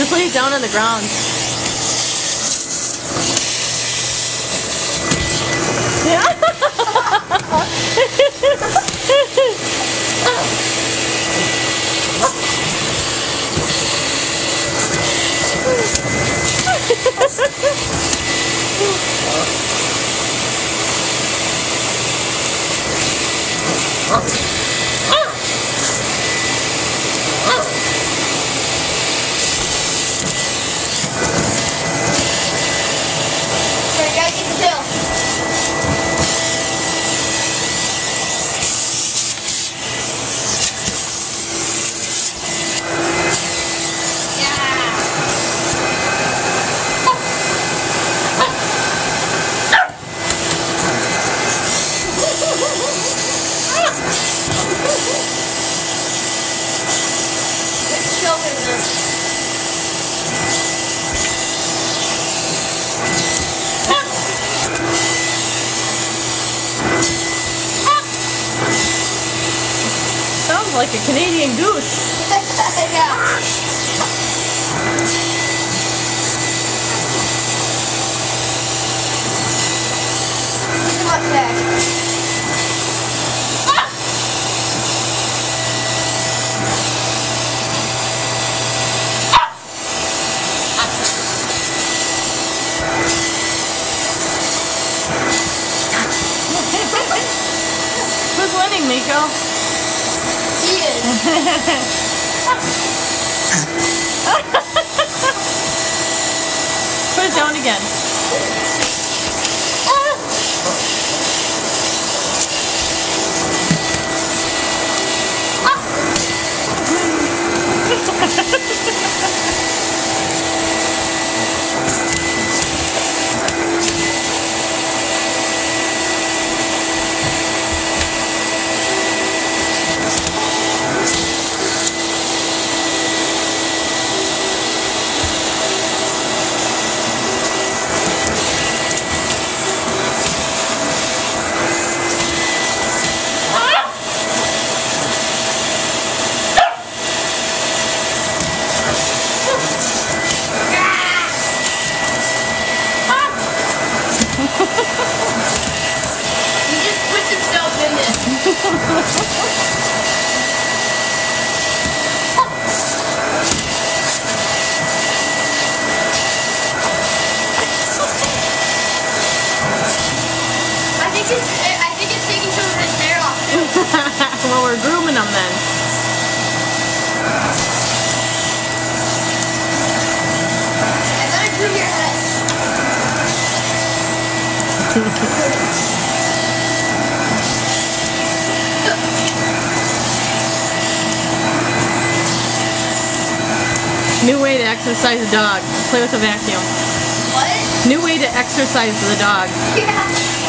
Just lay it down on the ground. Alright, Sounds like a Canadian goose. yeah. Look at my. Who's winning, Meiko? Put it down again. I think it's I think it's taking some of his hair off well, we're grooming them then. I better groom your head. New way to exercise a dog. Play with a vacuum. What? New way to exercise the dog. Yeah.